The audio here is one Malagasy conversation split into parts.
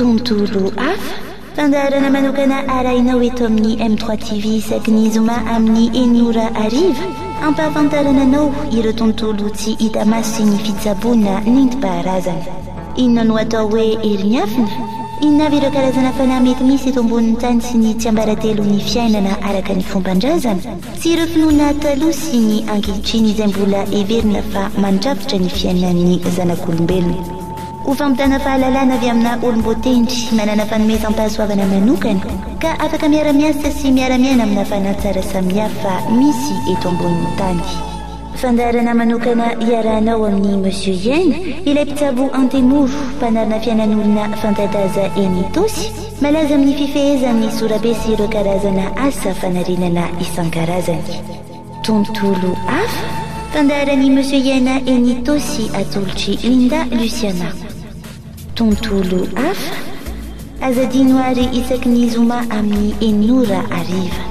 Tontolo hafa? Fandaharana manokana arahinao eto amin'ny M3 TV isaky ny zoma amin'ny enina ora hariva, hampahafantarana anao ireo tontolo tsy hita maso sy ny fitsaboana nentim-paharazana. Inona no atao hoe herimiafina? Inona avy ireo karazana fanahy mety misy eto ambonin'ny tany sy ny tsiambaratelon'ny fiainana araka ny fomban-drazana? Tsy ireo finoana taloha sy ny ankehitriny izay mbola heverina fa mandrafitra ny fiainan'ny zanak'olombelona. Ho fampitana fahalalana avy amina olom-boatendry manana fanomezam-pahasoavana manokana ka afaka miara-miasa sy miara-miaina amina fanahy tsara samihafa misy eto ambonin'ny tany. Fandaharana manokana iarahanao amin'i Monsieur Yen, ilay mpitsabo Antemoro, mpanarina fiainan'olona fanta-daza eny Itaosy, Malaza amin'ny fifehezany sorabe sy ireo karazana asa fanarenana isan-karazany. Tontolo hafa? Fandaharan'i Monsieur Iaina Enito sy atolotry Linda Luciana. Tontolo hafa? Aza adino àry isaky ny zoma amin'ny enina ora hariva.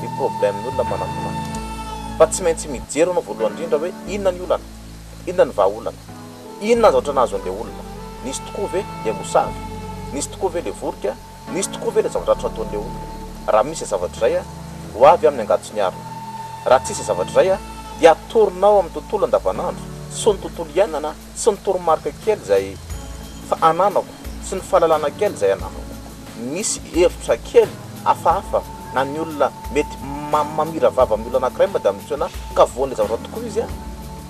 ny problème ny olona manantona ahy. Fa tsy maintsy mijery anao voalohany indrindra hoe inona ny olana? Inona ny vahaolana? Inona ny zavatra nahazo an'ilay olona? Nisy tokoa ve ilay mosavy? Nisy tokoa ve ilay vorika? Nisy tokoa ve ilay zava-dratsy nataon'ilay olona? Raha misy izay zavatra izay, ho avy amin'ny angady sy ny arina. Raha tsisy izay zavatra izay, dia atoronao amin'ny tontolo andavanandro sy ny tontolo iainana Tsy ny toromarika kely izay fa ananako, tsy ny fahalalana kely izay ananako. Misy hevitra kely hafahafa na ny olona mety mamiravav amin'ny olona anankiray mba dia amintsoina ka voan'ilay zavatra tokoa izy an!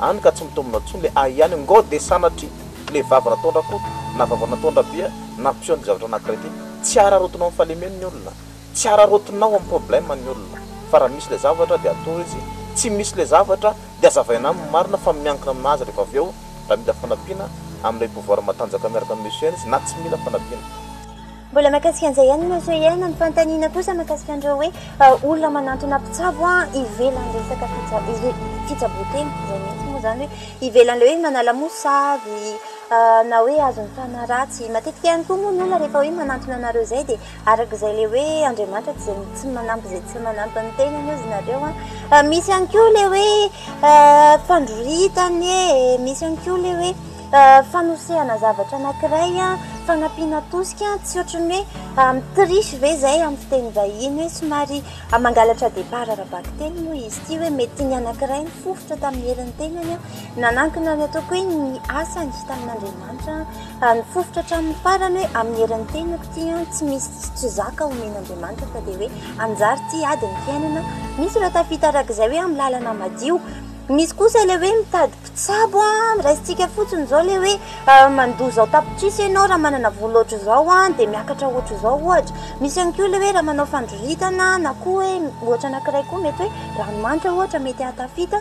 any ka tsy mitombina intsony ilay ahy ihany ngo dia sanatria ilay vava nataon-dRakoto na vava nataon-dRabe nampiseho an'ity zavatra anankiray ity. Tsy araraotina amin'ny fahalemeny ny olona. Tsy araraotinao am problème ny olona fa raha misy le zavatra dia atao izy, tsy misy le zavatra dia azavaina aminy marina fa miankina aminazy rehefa avy eo raha mila fanampiana amin'ilay pouvoir matanjaka miaraka amin'ny monsieur izy na tsy mila fanampiana. Mbola mahakasika an'izay ihany Monsieur Hiaina ny fanontaniana kosa mahakasika an'ireo hoe olona manantona mpitsabo ivelan'ny resaka fitsaboan-tena, izay mihitsy moa izany hoe ivelan'ilay hoe manala mosavy na hoe azon'ny tana ratsy, matetika ihany koa moa ny olona rehefa hoe manantona anareo izay dia. Araka izay ilay hoe Andriamanitra tsy izay tsy manampy izay tsy manampy ny tenany hozy nareo an. Ah, misy ihany koa ilay hoe ah, fandroritana e, misy ihany koa ilay hoe ah, fanosehana zavatra anankiray an, fanampiana tosika an, tsy ohatry ny hoe mitriche ve izay amin'ny fiteny vahiny hoe somary mangalatra départ ara-bakiteny moa izy ity hoe mety ny anankiray nifofotra tamin'ny herin'ny tenany an, nanankina ny ataoko hoe ny asany tamin'Andriamanitra an. Any fofotro hatramin'ny farany hoe amin'ny herin'ny tenako ity an, tsy misy tsy zaka omen'Andriamanitra fa dia hoe anjary ity ady ny fiainana, misy ireo tafita arak'izay hoe amin'ny lalana madio, misy kosa ilay hoe mitady mpitsabo an, raisintsika fotsiny izao ilay hoe mandoa izao tapitrisa ianao raha manana vola ohatr'izao an dia miakatra ohatr'izao ohatra, misy ihany koa ilay hoe raha manao fandroritana na koa hoe ohatra anankiray koa mety hoe ranomanitra ohatra mety hahatafita.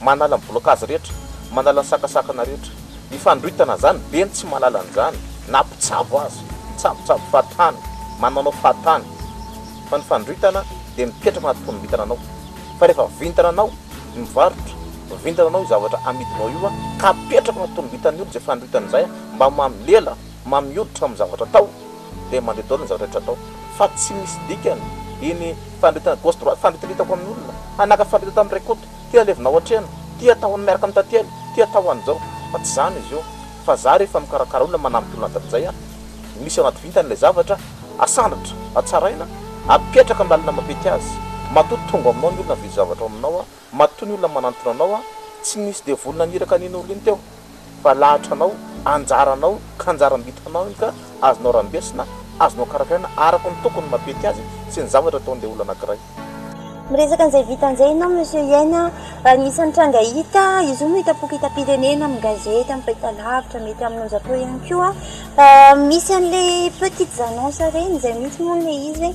Manala ny blocage rehetra, manala ny sakasakana rehetra. Ny fandroitana zany be ny tsy mahalala an'izany na mpitsabo aza, mitsabontsabo fahatany, manaonao fahatany. Fa ny fandroitana dia mipetraka anaty fonom-bintana anao. Fa rehefa vintana anao ny mivarotra, vintana anao io zavatra amidinao io ka apetraka anaty fonom-bintan'ny olona izay fandroitana izay mba mami lela, mami hoditra amin'ny zavatra atao dia mandeha daholo ny zavatra rehetra atao. Fa tsy misy dikany iny fandroitana gauche droite, fandroitana hitako amin'olona, hanaka fandroitana tamin'ny Ray Koto. Ty alevina ao atrehana, ty atao any miaraka am taty ela, ty atao any zao. Fa tsy zany izy io. Fa za rehefa mikarakara olona manampy olona hatramizay an, misy ao anaty vintany ilay zavatra, asandratra, atsaraina, apetraka am lalana mapety azy. Matoa tonga ao aminao ny olona mividy zavatra ao aminao an, matoa ny olona manantona anao an, tsy misy devoly naniraka an iny olona iny teo. fa lahatranao, anjaranao, ka anjaram-bitanao iny ka azonao rambesina, azonao karakaraina araka ny tokony mampety azy sy ny zavatra ataon'ilay olona anankiray. Miresaka an'izay vita an'izay ianao Monsieur Hien a! Raha ny isan'ny tranga hita, izy io no hita poco hitam-pirenena, amin'ny gazety, amin'ny fahitalavitra, mety amin'ny onjam-peo ihany koa. Misy an'ilay petites annonces ireny, izay mihitsy moa ilay izy hoe.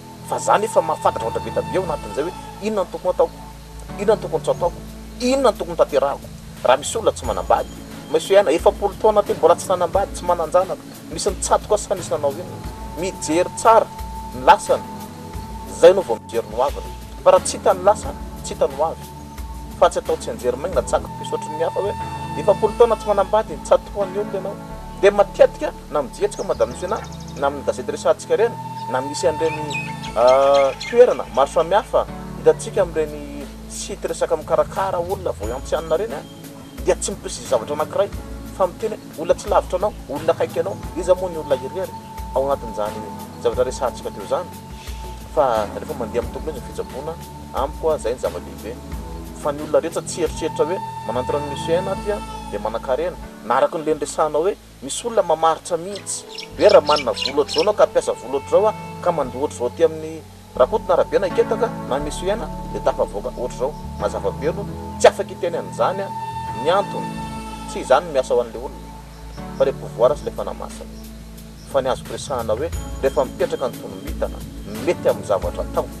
Fa za nefa mahafantatra ohatra be da be ao anatin'izay hoe inona no tokony hataoko? Inona no tokony tsy hataoko? Inona no tokony hotanterahako? Raha misy olona tsy manambady, Monsieur Ana, efapolo taona teo mbola tsy nanambady, tsy manan-janaka, misy nitsatoka sa nisy nanao inona? Mijery tsara ny lasany, zay anao vao mijery ny hoaviny. Fa raha tsy hita ny lasa, tsy hita ny hoavy. Fa tsy atao tsianjery maigna, tsakim-piso ohatrin'ny hafa hoe efapolo taona tsy manambady, tsatohan'ny olona ianao. Dia matetika na amin'ny jiro-tsika Madame Sena na amin'ny gazety resahantsika ireny na misy an'ireny toerana maro samihafa hitantsika amin'ireny site resaka mikarakara olona voyant tsy hanina ireny dia tsy mi-preciser zavatra anankiray fa miteny hoe olona tsy lavitra anao, olona akaiky anao, iza moa ny olona irery ao anatin'izany zavatra resahantsika teo izany? fa rehefa mandeha amin'ny tontolo izy ny fitsaboana amiko aho izay no zava-dehibe fa ny olona rehetra tsy hieritreritra hoe manantoran'i Monsieur N aty aho dia manankarena na araka ny le niresahana hoe Misy olona mamaritra mihitsy hoe raha manana volo ohatr'izao anao ka hampiasa volo ohatr'izao a, ka mandoa ohatr'izao aty amin'ny Rakoto na Rabena i Ketaka na i Monsieur Hena dia tafavoaka ohatr'izao. Mazava be aloha, tsy afaka hiteny an'izany aho. Ny antony, tsy izany no miasa ho an'ilay olona, fa ilay pouvoir sy ilay Fanahy Masina. Fa ny azoko resahana hoe rehefa mipetraka ny tonombitana, mety amin'ny zavatra atao.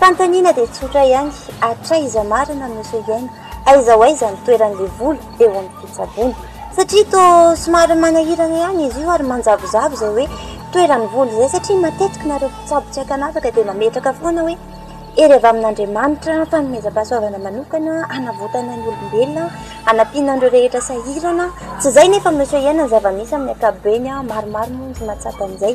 Fanontaniana dia tsotra ihany, hatraiza marina no so hiaina? Aiza ho aiza ny toeran'ilay vola eo amin'ny fitsaboana? Satria toa somary manahirana ihany izy io ary manjavozavo izay hoe toeran'ny vola izay satria matetika nareo mpitsabo tsy ankanavaka dia mametraka foana hoe hery avy amin'Andriamanitra, fanomezam-pahasoavana manokana, hanavotana ny olombelona, hanampiana an'ireo rehetra sahirana. Tsy izay nefa no so hiaina ny zava-misy amin'ny ankapobeny, maromaro moa ny mahatsapa an'izay.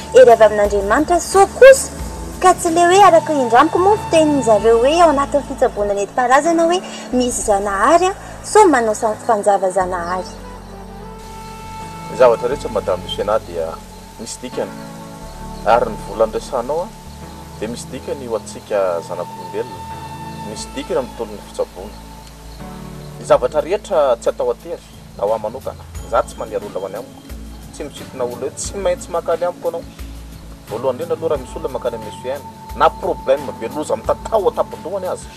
Hery avy amin'Andriamanitra sao kosa ka tsy le hoe araka indramiko moa fitenin zareo hoe ao anatin'ny fitsaboana nentim-paharazana hoe misy Zanahary an, sao manao fanjava Zanahary. Ny zavatra rehetra Madame Lucena dia misy dikany ary ny vola noresahanao dia misy dikany ho antsika zanak'olombelona, misy dikany amin'ny tolon'ny fitsaboana. Ny zavatra rehetra tsy atao atery. Raha ho ahy manokana, izaho tsy mandiary olona ho any amiko, tsy misintona olona eo, tsy maintsy mankany amiko ianao. Voalohany indrindra aloha raha misy olona mankany amin'ny SUM na problème be loza mitatao an-tampon-dohany aza,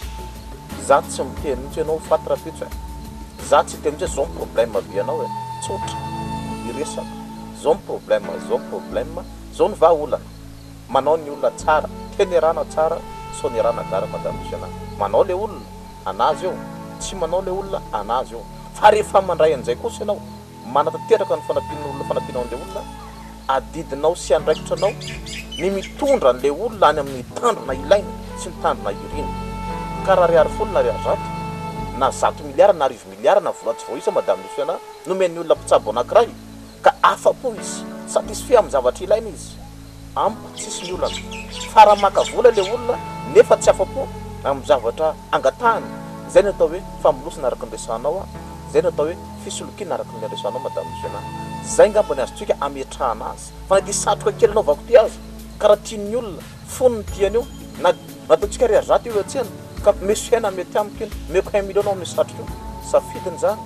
izaho tsy miteny mihitsy hoe ianao faty rahampitso e! Izaho tsy hiteny mihitsy hoe izao ny problème be anao e! Tsotra ny resaka, izao ny problème, izao ny problème, izao ny vahaolana. Manao ny olona tsara. Tenerana tsara sonerana gara madamisiana. Manao le olona anazy eo. Tsy manao le olona anazy eo. Fa rehefa mandray an'izay kosa ianao, manatanteraka ny fanampian'ny olona fanampianao an'le olona, adidinao sy andraikitra anao ny mitondra an'le olona any amin'ny tandrona ilainy sy ny tandrona iriny. Ka raha ariary folo na ariary zato, na zato miliara na arivo miliara na vola tsy voaisa madamisiana nomen'ny olona mpitsabo anakiray, ka afa-po izy, satisfait amin'ny zavatra ilainy izy, Amiko tsisy ny olana fa raha maka vola ilay olona nefa tsy afa-po amin'ny zavatra angatahany, izay no atao hoe famonosana araka ny resahanao an, izay no atao hoe fisolokiana araka ny resahanao Madame Michela an, izay ngamba ny azontsika ametrahana azy fa na ity satroka kely anaovako ity aza ka raha tian'ny olona fony ny tiany eo na nataontsika ariary zato io eo an-tsena ka meso hena mety amiko iny, omeko un million aho amin'io satroka io, safidiny izany,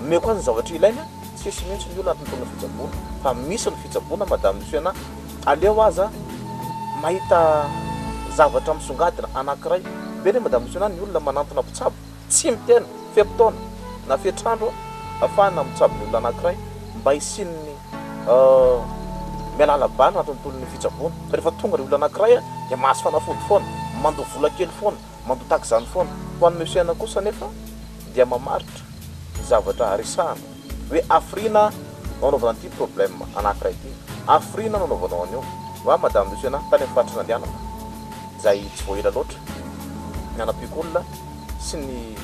omeko azy ny zavatra ilainy an. Tsisy mintsy ny olona ato mitondra fitsaboana fa misy ny fitsaboana madame misy anah aleo aza mahita zavatra misongadina anakiray be re madame misy anah ny olona manantona mpitsabo tsy mitena fe-potoana na fetr'andro afahana mitsabo ny olona anakiray mba hisian'ny mialala bala anatin'ny tontolon'ny fitsaboana fa rehefa tonga ny olona anakiray dia mahazo fanafody foana mandoa vola kely foana Mampitaky izany foana. Ho an'i Monsieur Ana kosa anefa dia mamaritra ny zavatra resahana hoe hafiriana no hanaovana an'ity problème anankiray ity, hafiriana no hanaovanao an'io. Ho'a Madame Monsieur Ana, tany amin'ny faritry ny andianana izay tsy vao ela loatra nanampiako olona sy ny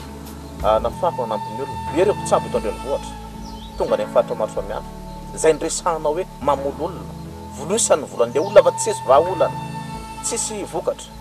nafahako nanampy ny olona, dia ireo mpitsabo eto an-drenivohitra tonga any amin'ny faritra maro samihafa izay niresahana hoe mamono olona, vonoy isany ny volan'ilay olona fa tsisy vahaolana, tsisy vokatra.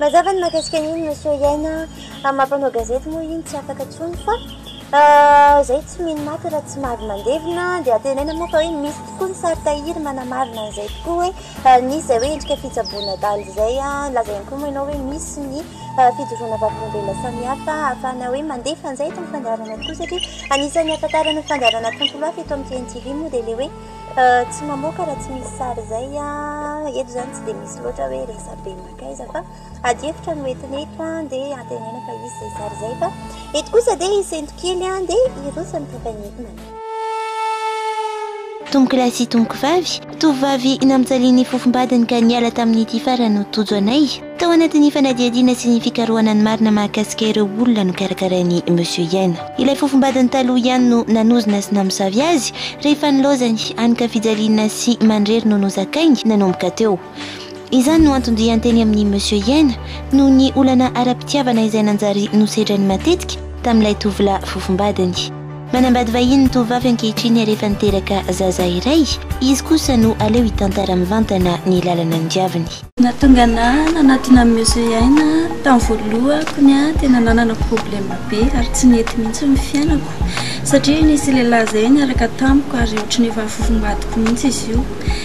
Mazava ny mahakasika an'iny Monsieur Iaina amin'ny maha mpanao gazety moa iny tsy afaka intsony fa izay tsy mino maty raha tsy mahavy mandevina dia antenaina moa fa hoe misy tokoa ny sary tahiry manamarina an'izay tokoa hoe nisy izay hoe endrika fitsaboana adala izay nilaza ihany koa moa ianao hoe misy ny fijoroana vavolombelona samihafa ahafahana hoe mandefa an'izay eto amin'ny fandaharana tokoa satria anisan'ny hahafantarana ny fandaharana tontolo hafa eto amin'ny TNTV moa dia ilay hoe tsy mamoaka raha tsy misy sary izay eto izany tsy dia misy loatra hoe resabe Taiza fa ady hevitra no entina eto an dia antenaina fa hisy izay sary izay fa eto kosa dia hisento kely an dia hiroso ny compagnie mandeha. Tompokolahy sy tompokovavy, tovovavy namijalian'ny fofombadiny ka niala tamin'ity farany no tojo anay. Tao anatin'ny fanadihadiana sy ny fikarohana ny marina mahakasika ireo olona nokarakarain'i Monsieur Yen. Ilay fofombadiny taloha ihany no nanozona sy namosavy azy rehefa nilaozany hany ka fijaliana sy mandrery no nozakainy nanomboka teo. Izany no anton-diany teny amin'i Monsieur Yen noho ny olana ara-pitiavana izay nanjary nosedrany matetika tamin'ilay tovolahy fofombadiny. Manambady vahiny ny tovovavy ankehitriny ary efa niteraka zaza iray, izy kosa no aleo hitantara mivantana ny lalana nodiaviny. Nahatonga anà nanatona an'i Monsieur Yen aho. Tamin'ny voalohako ny ahy tena nanana problema be ary tsy nety mihitsy ny fiainako satria nisy lehilahy izay niaraka tamiko ary ohatry ny efa fofombadiko mihitsy izy io.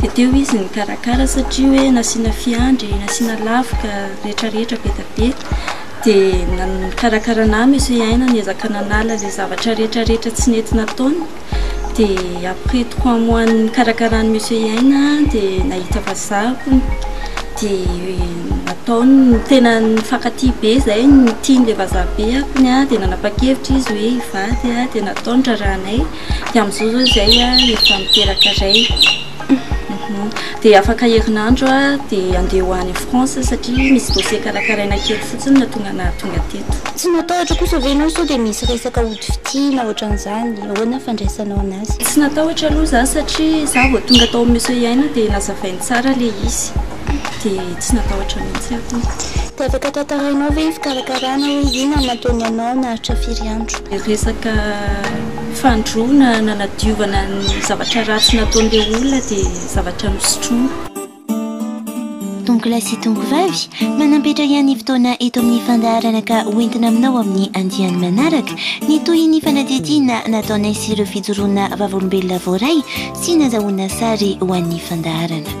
Dia teo izy nikarakara satria hoe nasiana fiandry, nasiana lafika rehetra rehetra be dia be. Dia nikarakara an'ahy Monsieur Yaina niezaka nanala ilay zavatra rehetra rehetra tsy nety nataony. Dia après trois mois nikarakarany Monsieur Yaina dia nahita vazaha hono. Dia nataony ny tena nifankatia be izay ny tian'ilay vazaha be hono dia nanapa-kevitra izy hoe hivady dia nataony raharahanay. Dia amin'izao zao izay efa miteraka ray dia afaka herinandro dia handeha ho any France satria misy dossier karakaraina kely fotsiny no tonga nahatonga teto. Tsy natahotra kosa ve ianao sao dia misy resaka ody fitia na ohatran'izany, ahoana ny fandraisanao an'azy? Tsy natahotra aloha za satria za vao tonga tao amin'ny mise Iaina dia nazavainy tsara ilay izy. dia tsy natahotra mihitsy aho tompoko. Dia afaka tantarainao ve ny fikarakarana hoe inona no nataony anao naharitra firy andro? Ilay resaka fandroana nanadiovana ny zavatra ratsy nataon'ilay olona dia zavatra nosotroina. Tonkolahy sy tonkovavy, manampetra ihany ny fotoana eto amin'ny fandaharana ka hoentina aminao amin'ny andiany manaraka ny tohin'ny fanadihadiana nataonay sy ireo fijoroana vavolombelona voaray sy nazahoana sary ho an'ny fandaharana.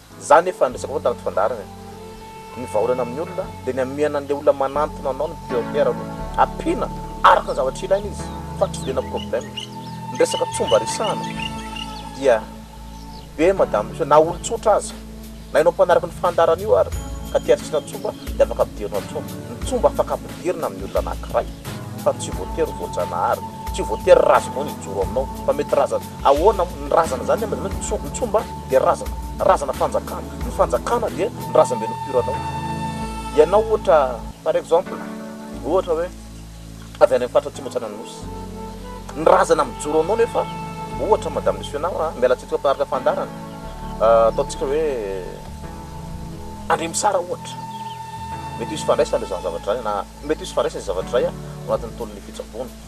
Za nefa ny resaka koa tanaty fandaharana e! Ny vahaolana amin'ny olona dia ny hamehana an'ilay olona manantona anao no prioritaire aloha. Ampiana araka ny zavatra ilaina izy fa tsy vidina problème. Ny resaka tsy omba resahana dia be madame Pio na olon-tsotra aza. Na ianao mpanaraka ny fandaharana io ary ka te hasiana tsomba dia afaka ampidirina ao tsomba. Ny tsomba afaka ampidirina amin'ny olona anankiray fa tsy voatery ho voajanahary, tsy voatery razanao no hijoro aminao fa mety razan Ahoana moa ny razana zany an, ny tso, ny tsomba dia razana, razana fanjakana, ny fanjakana dia ny razambe no pure anao, ianao ohatra par exemple ohatra hoe avy any amin'ny faritra atsimo Antsananosy, ny razana mijoro anao nefa ohatra madame le sion an, miala tsitsy ampianarana fandarana, ataontsika hoe Andriamisara ohatra, mety hisy ifandraisany le zany zavatra zany na mety hisy ifandraisany izay zavatra izay an, ao anatin'ny tolon'ny fitsaboana.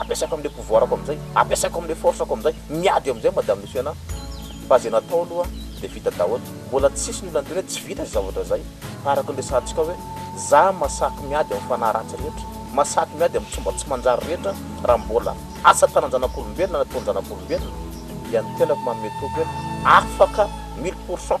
ampiasaiko amle pouvoirako amzay, ampiasaiko amle force ko amzay, miady eo amzay madame misy fenah, fa ze natao aloha de vita daholo, mbola tsisy ny olona niteny hoe tsy vita zay zavatra zay, fa araka ny resahantsika hoe za masaky miady am fanahy ratsy rehetra, masaky miady am tsomba tsy manjary rehetra, raha mbola asa tanan-janak'olombelona na ataon-janak'olombelona dia ny tenako manome toky hoe afaka mille pour cent.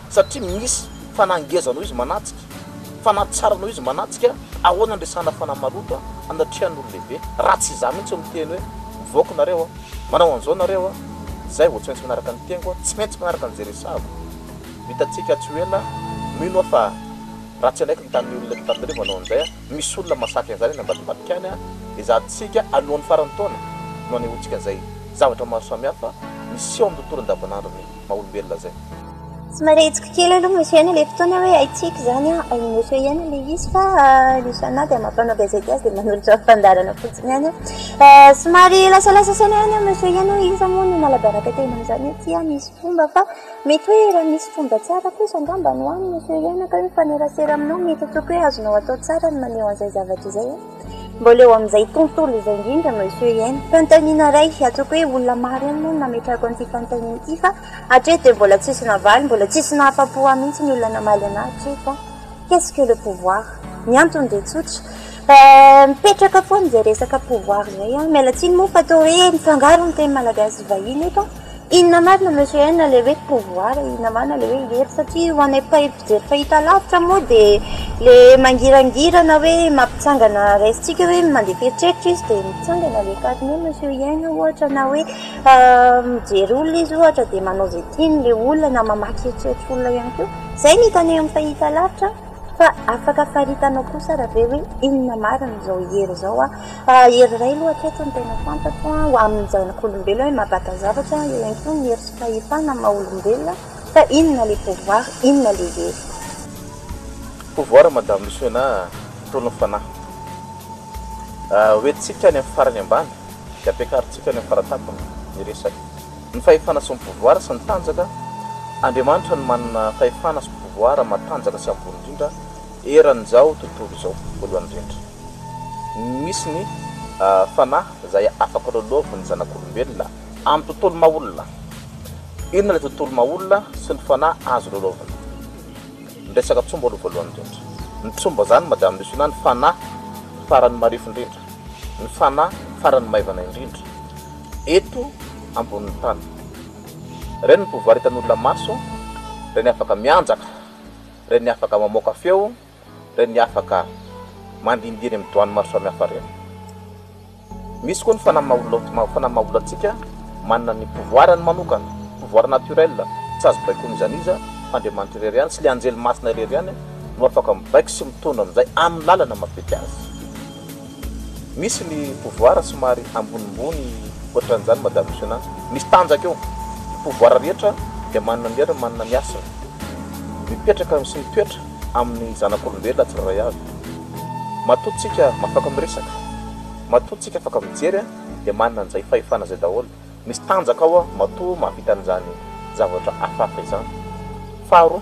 Satria misy fanahy ngeza noho izy manatsika, fanahy tsara noho izy manatsika, ahoana ny resahana fanahy maloto anatrehan' olon-dehibe? Raha tsy izaho mihitsy no miteny hoe mivoaka nareo a! manao an'izao nareo a! zay vao tsy maintsy manaraka ny teniko a! tsy maintsy manaraka an'izay resahako! Ho hitantsika tsy ho ela, mino aho fa raha tsy hanaiky ny tanin'ny olona eto Antananarivo hanao an'izay a! misy olona mahasakana izany any ambadibadika any a! ezahantsika alohan'ny faran'ny taona no hanehoantsika an'izay zavatra maro samihafa miseho amin'ny tontolo andavanandron'ny maha olombelona zay. Tsy marihitsiko kely aloha monsieur ny le fotoana hoe haintsika zany an hain'i monsieur ihany le izy fa ny Shana dia maha mpanao gazety azy dia manolotra fandaharana fotsiny ihany an. Somary lasalasa saina ihany an monsieur ihany hoe iza moa no nalabaraka teny amin'izany hoe tsy an hisy fomba fa mety hoe raha misy fomba tsara kosa angamba no any monsieur ihany ka hoe mifanerasera aminao mety tokoa hoe azonao atao tsara ny maneho an'izay zavatra izay an. Mbola eo amin'izay tontolo izay indrindra Monsieur Yen. Fanontaniana iray, antsoiko hoe olona maro ihany moa no nametrahako an'ity fanontaniana ity fa hatreto dia mbola tsisy navaly, mbola tsisy nahafa-po ahy mihitsy ny olona namaly an'ahy hatreto an! Qu'est-ce que le pouvoir? Ny antony dia tsotra, mipetraka foana izay resaka pouvoir izay an! Miala tsiny moa fa toa hoe mifangaro ny teny malagasy sy vahiny eto an! Inona marina no resahina ilay hoe pouvoir e? Inona marina ilay hoe hery? Satria ho anay mpahay fijery fahita lavitra moa dia ilay mangirangirana hoe mampitsangana raisintsika hoe mandefa eritreritra izy dia mitsangana ilay karine monsieur hiaina ohatra na hoe mijery olona izy ohatra dia manao izay tiany ilay olona na mamaky eritreritr'olona ihany koa. Izay no hitanay amin'ny fahitalavitra. Fa afaka faritanao kosa raha ve hoe inona marina izao hery izao an? Hery iray aloha hatreto no tena fantatro an, ho amin'ny zanak'olombelona hoe mahavita zavatra, eo ihany koa ny hery sy fahefana amin'ny maha olombelona fa inona ilay pouvoir, inona ilay hery. Pouvoir madame Luciana a! Tolon'ny fanahy. Hoentintsika any amin'ny farany ambany dia ampiakarintsika any amin'ny faratapony ny resaka. Ny fahefana sy ny pouvoir sy ny tanjaka, Andriamanitra no manana fahefana sy pouvoir matanjaka sy ambony indrindra eran'izao tontolo izao voalohany indrindra. Misy ny fanahy izay afaka lolovin'ny zanak'olombelona amin'ny tontolo maha olona. Inona ilay tontolo maha olona sy ny fanahy azo loloavina? Ny resaka tsombo aloha voalohany indrindra. Ny tsombo izany madame Luciana ny fanahy faran'ny marefo indrindra, ny fanahy faran'ny maivana indrindra. eto ambonin'ny tany. Ireny no mpivaritan'olona maso, ireny afaka mianjaka, ireny afaka mamoaka feo, ireny afaka mandindihy eny amin'ny doany maro samihafa ireny. Misy koa ny fanahy maha-olona fanahy maha-olona antsika, manana ny pouvoir-ny manokana, pouvoir naturel, tsy azo baikoin'iza n'iza fa Andriamanitra irery ihany sy ilay anjely masina irery ihany no afaka mibaiko sy mitondra amin'izay amin'ny lalana mampety azy. Misy ny pouvoir somary ambonimbony ohatran'izany madame Sena, misy tanjaka eo, ny pouvoir rehetra dia manana ny heriny manana ny hasiny, mipetraka sy mitoetra amin'ny zanak'olombelona tsirairay avy, matoa tsika afaka miresaka, matoa tsika afaka mijery dia manana an'izay fahefana izay daholo, misy tanjaka ao matoa mahavita an'izany zavatra hafahafa izany, faharoa.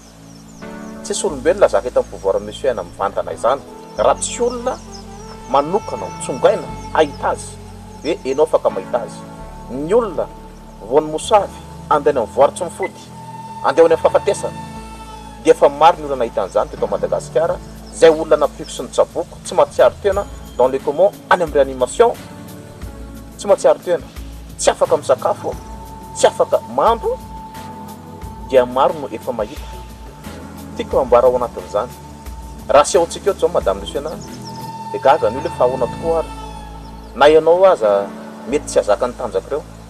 Tsisy olombelona zaka eto am pouvoir misy fiainana mivantana izany raha tsy olona manokana ho tsongaina hahita azy hoe enao afaka mahita azy ny olona voan'ny mosavy andainy am voary tsy mifody andeha ho any am fahafatesana dia efa maro ny olona nahita an'izany teto Madagasikara zay olona nampiko sy ny tsaboko tsy matsiaro tena dans le comment any am reanimation tsy matsiaro tena, tsy afaka misakafo, tsy afaka mandro dia maro no efa mahita. Tiako hambara ao anatin'izany, raha asehontsika eto izao Madame Lucena dia gaga ny olona hoe fa ahoana tokoa ary na ianao aza mety tsy hahazaka ny tanjaka ireo.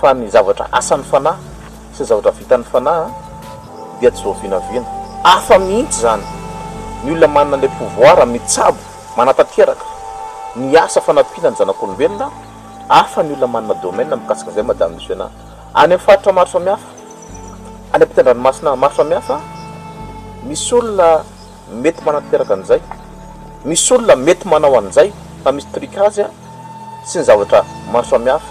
Fa ny zavatra asan'ny Fanahy sy ny zavatra vitan'ny Fanahy dia tsy vao vinavina. Hafa mihitsy izany. Ny olona manana ilay pouvoir mitsabo, manatanteraka, ny asa fanampiana ny zanak'olombelona, hafa ny olona manana domaine mikasika izay Madame Misionà. Any amin'ny faritra maro samihafa, any ampitan-dranomasina maro samihafa, misy olona mety manatanteraka an'izay, misy olona mety manao an'izay fa misy truc azy sy ny zavatra maro samihafa.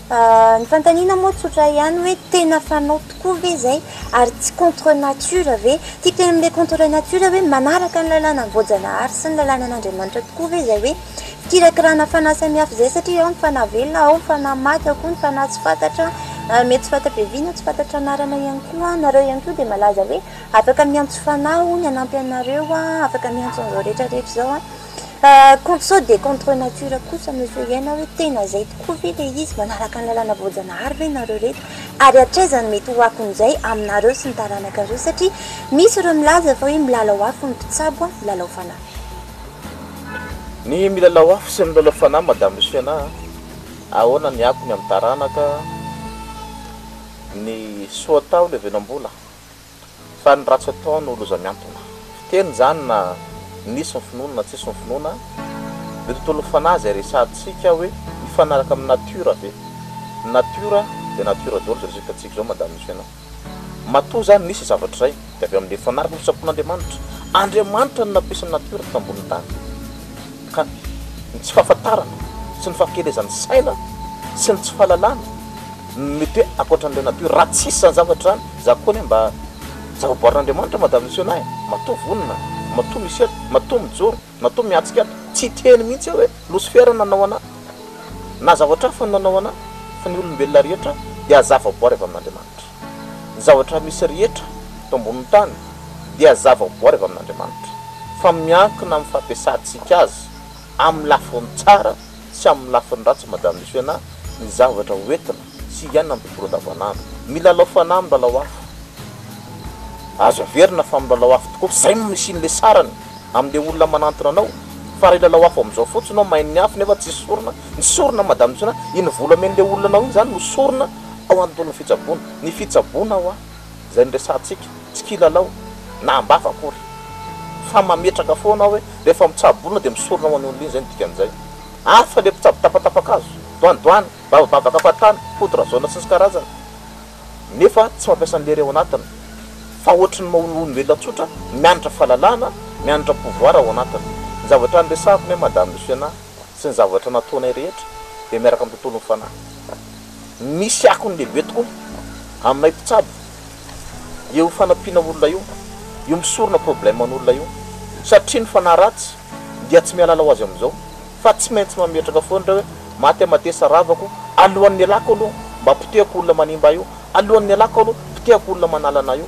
Ny fanontaniana moa tsotra ihany hoe tena fanao tokoa ve izay ary tsy contre nature ve? Tiako teny amin'ilay contre nature hoe manaraka ny lalàna voajanahary sy ny lalànan'Andriamanitra tokoa ve izay hoe fikirakirana fanahy samihafa izay satria ao ny fanahy velona, ao ny fanahy maty, ao koa ny fanahy tsy fantatra, mety tsy fanta-piaviana, tsy fantatra anarana ihany koa. Nareo ihany koa dia malaza hoe afaka miantso fanahy hono hanampy anareo, afaka miantso an'izao rehetra rehetra izao. Fa contre sot dia contre nature kosa no so iaina hoe tena izay tokoa ve ilay izy? Manaraka ny lalàna voajanahary ve nareo ireto? Ary hatraiza no mety ho akon'izay aminareo sy ny taranakareo satria misy ireo milaza fa hoe milalao afo ny mpitsabo a! milalao fanahy. Ny milalao afo sy ny milalao fanahy madame sy fianà a! ahoana ny akony amin'ny taranaka a! ny soa atao levena am-bola fa ny ratsy atao no loza miantona. Fiteny izany na nisy ny finoana na tsisy ny finoana. Ny tontolon'ny fanahy izay resahantsika hoe mifanaraka amin'ny natiora ve? Ny natiora dia natiora daholo izao resakantsika izao mandany ny fiainana. Matoa izany nisy zavatra izay dia avy amin'ny fanaraka ny sitrapon'Andriamanitra. Andriamanitra no nampisy ny natiora tato ambonin'ny tany. ka ny tsy fahafantarana sy ny fahakelezan'ny saina sy ny tsy fahalalana no mety hoe ankoatran'ilay natiora raha tsisy izany zavatra izany za koa anie mba zavaboarin'Andriamanitra madame misionà e! matoa vonona, matoa misy eto, matoa mijoro, matoa miatsika ato, tsy hiteny mihitsy aho hoe losifera no nanao anah na zavatra hafa no nanao anah fa ny olombelona rehetra dia zavaboary avy amin'Andriamanitra. Ny zavatra misy rehetra eto ambonin'ny tany dia zavaboary avy amin'Andriamanitra, fa miankina amin'ny fampiasantsika azy amin'ny lafiny tsara sy amin'ny lafiny ratsy madamisiona ny zavatra hoentina sy iainana amin'ny tontolo andavanandro. Milalao fanahy amin'ny lalao afo. Azo averina fa milalao afo tokoa, fa izay no hisian'ilay sarany amin'ilay olona manantona anao, fa raha hilalao afo amin'izao fotsiny aho main'ny afo nefa tsisy sorona, ny sorona madamisiona iny volo amen'ilay olona anao iny izany no sorona, ao anoloan'ny fitsaboana. Ny fitsaboana hoa, izay noresahantsika, tsy kilalao na am-bava akory, fa mametraka foana aho hoe rehefa mitsabo olona dia misorona ho an'i Only, izay no dikan'izay. Hafa ilay mpitsabo tapatapakazo, doany-doany, bavabavaka fahatany, poudre jaune sy ny karazany, nefa tsy mampiasa ny lery ao anatiny, fa hoatry ny maha-olombelona tsotra mianatra fahalalana, mianatra pouvoir ao anatiny. Ny zavatra niresahako ny ahy Madame Luciana sy ny zavatra nataonay rehetra dia miaraka amin'ny tontolon'ny fanahy. Misy akony lehibe tokoa aminay mpitsabo io fanampiana olona io, io misorona problème an'olona io satria ny fanahy ratsy dia tsy mihalala ho azy amin'izao fa tsy maintsy mametraka foana indray hoe maty amatesa ravako alohan'ny ialako aloha mba potehako olona manimba ahy io, alohan'ny ialako aloha potehako olona manala anah io.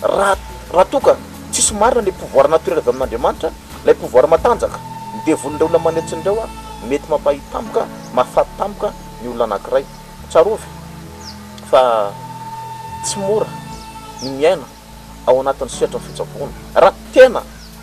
Raha raha toa ka tsisy marina ny pouvoir naturel avy amin'Andriamanitra, ilay pouvoir matanjaka, ny devolin'ireo olona manetsina ireo, mety mampahitampoka, mahafaty tampoka ny olona anankiray. Tsarovy fa tsy mora ny miaina ao anatin'ny sehatry ny fitsaboana, raha tena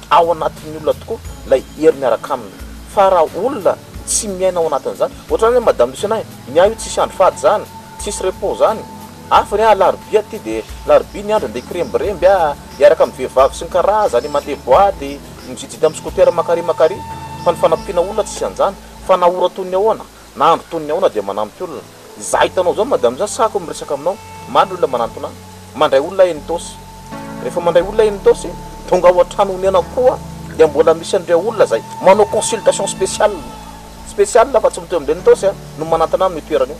ao anatin'ny olona tokoa ilay hery miaraka aminy. Fa raha olona tsy miaina ao anatin'izany, ohatran'ny hoe Madame Lucena e, ny ahy io tsisy andro fady izany, tsisy repos izany. Afo re a alarobia ty de larobia ny andro ndeha kirembiremby a hiaraka amin'ny vehivavy sy ny karazany mandeha boaty mizijidy amin'ny scooter makary makary fa ny fanampiana olona tsisy anjany fa na ora toy ny ahoana na andro toy ny ahoana dia manampy olona izaho hitanao izao madame izany sahako ny miresaka aminao maro ny olona manantona ahy mandray olona eny itaosy rehefa mandray olona eny itaosy tonga ao an-trano onenako koa dia mbola misy an'ireo olona izay manao consultation spéciale spéciale fa tsy mitohy amin'ireny itaosy a no manantona ahy amin'io toerana io.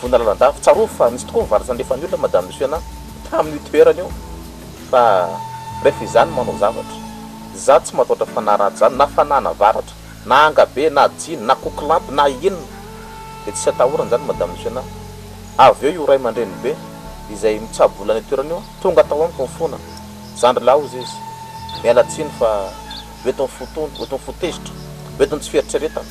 Vonona lalandava, tsarovy fa nisy tokoa ny vary nandrefan'ny olona Madame Monsieur anah tamin'io toerana io fa rehefa izaho no manao zavatra, izaho tsy matahotra fanahy ratsy izany na fanahy navaratra na angabe na jiny na kokilampy na inona dia tsy atahorana izany Madame Monsieur anah. Avy eo io ray aman-dreny be izay mitsabo vola any an-toerana io tonga tao amiko mifona, zandry lahy hozy izy, miala tsiny fa eto ny fo tony, eto ny fo tezitra, eto ny tsy fieritreretana.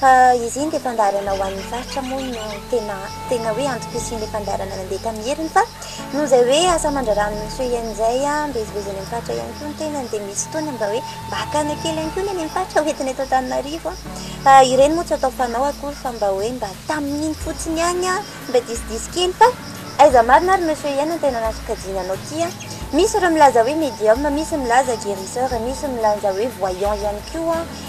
Fa izy iny dia fandaharana ho an'ny faritra moa no tena tena hoe antom-pisian'ilay fandaharana nandeha tamin'ny heriny fa noho izay hoe asa aman-draharahan'i Monsieur ihany izay mivezivezy any amin'ny faritra ihany koa ny tenany dia misy fotoana mba hoe mba hakana kely ihany koa ny any amin'ny faritra hoentina eto Antananarivo fa ireny moa tsy atao fanao akory fa mba hoe mba tamin'iny fotsiny ihany mba diso-diso kely fa aiza marina ary Monsieur ihany no tena nahasokajiana anao ity an! Misy ireo milaza hoe medium, misy milaza guérisseur, misy milaza hoe voyant ihany koa an!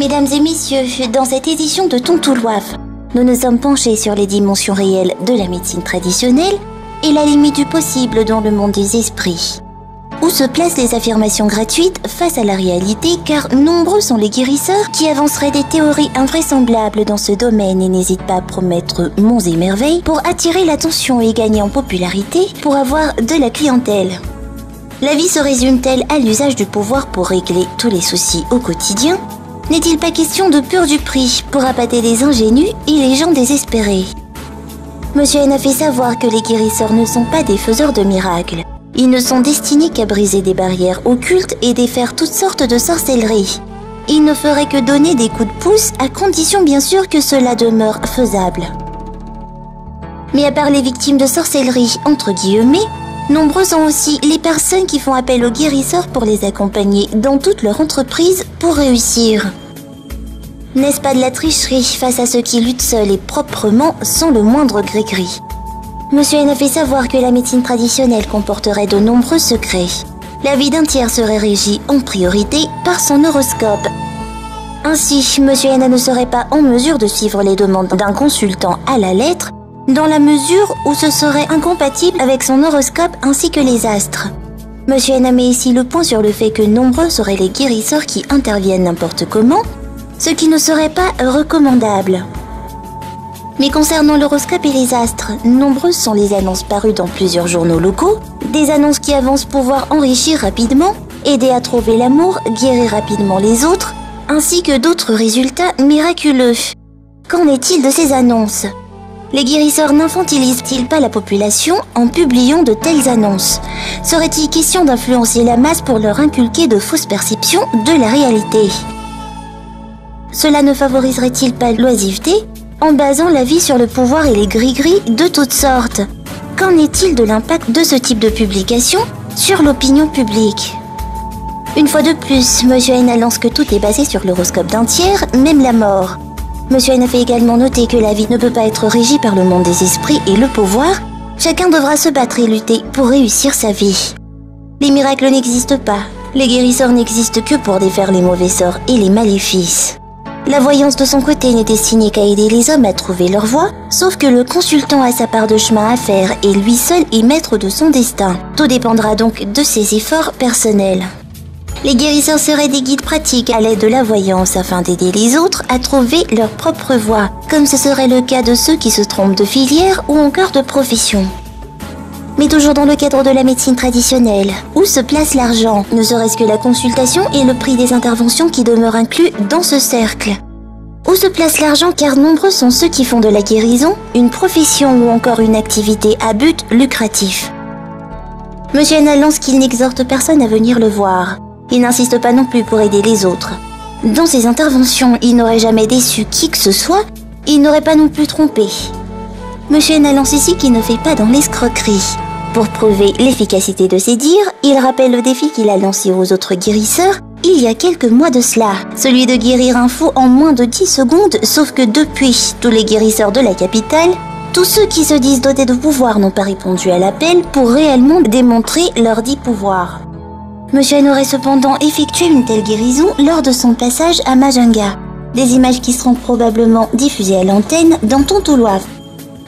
Mesdames et messieurs, dans cette édition de Tontouloif, nous nous sommes penchés sur les dimensions réelles de la médecine traditionnelle et la limite du possible dans le monde des esprits. Où se placent les affirmations gratuites face à la réalité car nombreux sont les guérisseurs qui avanceraient des théories invraisemblables dans ce domaine et n'hésitent pas à promettre monts et merveilles pour attirer l'attention et gagner en popularité pour avoir de la clientèle. La vie se résume-t-elle à l'usage du pouvoir pour régler tous les soucis au quotidien N'est-il pas question de pur du prix pour abattre les ingénus et les gens désespérés Monsieur N a fait savoir que les guérisseurs ne sont pas des faiseurs de miracles. Ils ne sont destinés qu'à briser des barrières occultes et défaire toutes sortes de sorcelleries. Ils ne feraient que donner des coups de pouce, à condition bien sûr que cela demeure faisable. Mais à part les victimes de sorcellerie, entre guillemets, nombreux sont aussi les personnes qui font appel aux guérisseurs pour les accompagner dans toute leur entreprise pour réussir. N'est-ce pas de la tricherie face à ceux qui luttent seuls et proprement sans le moindre gris-gris Monsieur N fait savoir que la médecine traditionnelle comporterait de nombreux secrets. La vie d'un tiers serait régie en priorité par son horoscope. Ainsi, Monsieur Anna ne serait pas en mesure de suivre les demandes d'un consultant à la lettre, dans la mesure où ce serait incompatible avec son horoscope ainsi que les astres. Monsieur N met ici le point sur le fait que nombreux seraient les guérisseurs qui interviennent n'importe comment, ce qui ne serait pas recommandable. Mais concernant l'horoscope et les astres, nombreuses sont les annonces parues dans plusieurs journaux locaux, des annonces qui avancent pouvoir enrichir rapidement, aider à trouver l'amour, guérir rapidement les autres, ainsi que d'autres résultats miraculeux. Qu'en est-il de ces annonces Les guérisseurs n'infantilisent-ils pas la population en publiant de telles annonces Serait-il question d'influencer la masse pour leur inculquer de fausses perceptions de la réalité Cela ne favoriserait-il pas l'oisiveté en basant la vie sur le pouvoir et les gris-gris de toutes sortes. Qu'en est-il de l'impact de ce type de publication sur l'opinion publique Une fois de plus, M. N annonce que tout est basé sur l'horoscope d'un tiers, même la mort. M. N. a fait également noter que la vie ne peut pas être régie par le monde des esprits et le pouvoir. Chacun devra se battre et lutter pour réussir sa vie. Les miracles n'existent pas. Les guérisseurs n'existent que pour défaire les mauvais sorts et les maléfices. La voyance de son côté n'est destinée qu'à aider les hommes à trouver leur voie, sauf que le consultant a sa part de chemin à faire et lui seul est maître de son destin. Tout dépendra donc de ses efforts personnels. Les guérisseurs seraient des guides pratiques à l'aide de la voyance afin d'aider les autres à trouver leur propre voie, comme ce serait le cas de ceux qui se trompent de filière ou encore de profession mais toujours dans le cadre de la médecine traditionnelle. Où se place l'argent, ne serait-ce que la consultation et le prix des interventions qui demeurent inclus dans ce cercle où se place l'argent car nombreux sont ceux qui font de la guérison une profession ou encore une activité à but lucratif. Monsieur annonce qu'il n'exhorte personne à venir le voir. Il n'insiste pas non plus pour aider les autres. Dans ses interventions, il n'aurait jamais déçu qui que ce soit, il n'aurait pas non plus trompé. Monsieur annonce ici qu'il ne fait pas dans l'escroquerie. Pour prouver l'efficacité de ses dires, il rappelle le défi qu'il a lancé aux autres guérisseurs il y a quelques mois de cela, celui de guérir un fou en moins de 10 secondes, sauf que depuis, tous les guérisseurs de la capitale tous ceux qui se disent dotés de pouvoir n'ont pas répondu à l'appel pour réellement démontrer leur dit pouvoir. Monsieur Han aurait cependant effectué une telle guérison lors de son passage à Majanga. Des images qui seront probablement diffusées à l'antenne dans ton Tontoulois.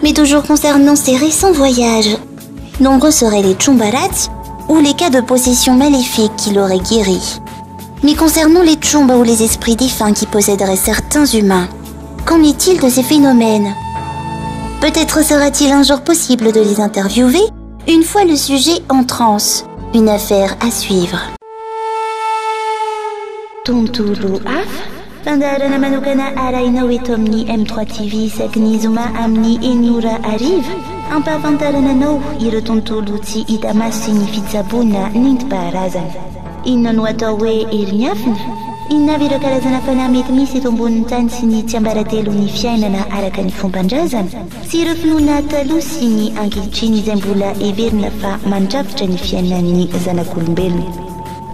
Mais toujours concernant ses récents voyages, nombreux seraient les chumbarats ou les cas de possession maléfique qui l'auraient guéri. Mais concernant les chumbas ou les esprits défunts qui posséderaient certains humains, qu'en est-il de ces phénomènes Peut-être sera-t-il un jour possible de les interviewer Une fois le sujet en transe, une affaire à suivre. Tontolo hafa, fandaharana manokana arahinao eto amin'ny M3 TV isaky ny zoma amin'ny enina ora hariva, hampahafantarana anao ireo tontolo tsy hita maso sy ny fitsaboana nentim-paharazana. Inona no atao hoe herimiafina? Inona avy ireo karazana fanahy mety misy eto ambonin'ny tany sy ny tsiambaratelon'ny fiainana araka ny fombandrazana? Tsy ireo finoana taloha sy ny ankehitriny izay mbola heverina fa mandrafitra ny fiainan'ny zanak'olombelona.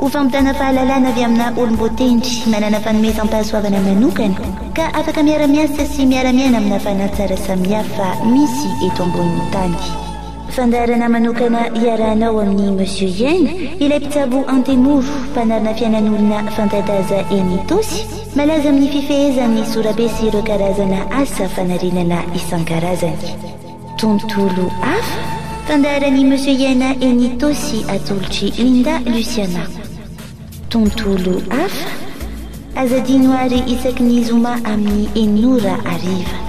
Ho fampitana fahalalana avy amina olom-boatendry manana fanomezam-pahasoavana manokana ka afaka miara-miasa sy miara-miaina amina fanahy tsara samihafa misy eto ambonin'ny tany. Fandaharana manokana iarahanao amin'i Monsieur Yen, ilay mpitsabo Antemoro, mpanarina fiainan'olona fanta-daza eny Itaosy, malaza amin'ny fifehezan'ny sorabe sy ireo karazana asa fanarenana isan-karazany. Tontolo hafa? Fandaharan'i Monsieur Yen eny Itaosy atolotry Linda Luciana. Tontolo hafa? Aza adino àry isaky ny zoma amin'ny enina ora hariva.